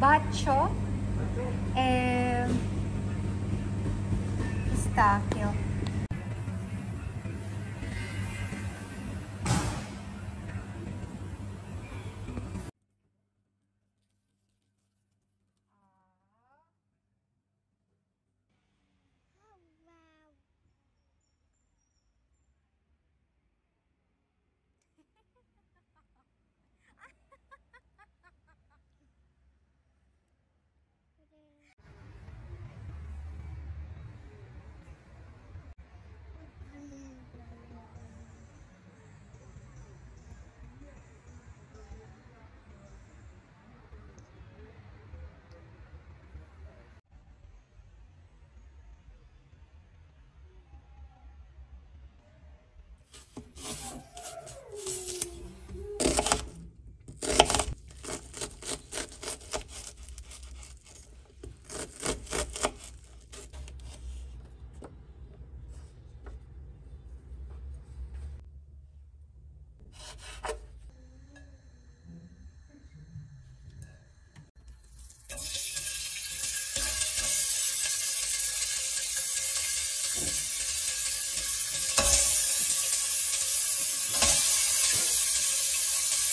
baccio e pistacchio.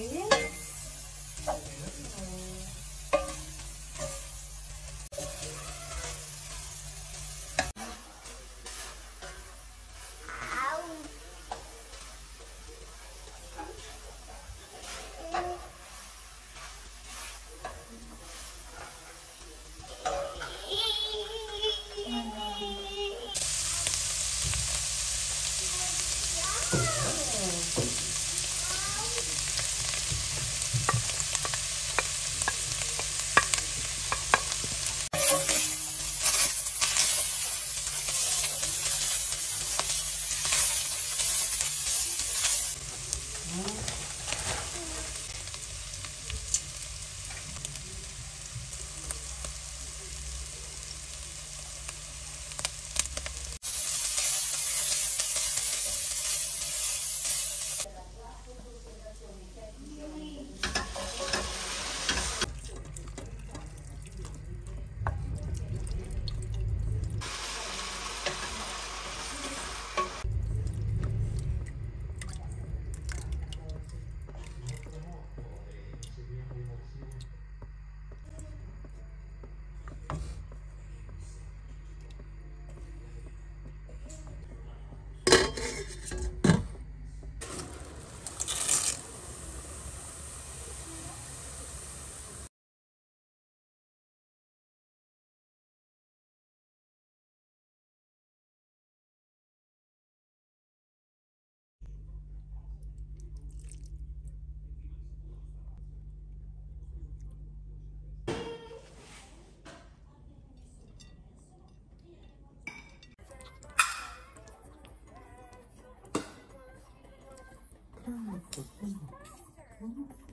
it Mm-hmm.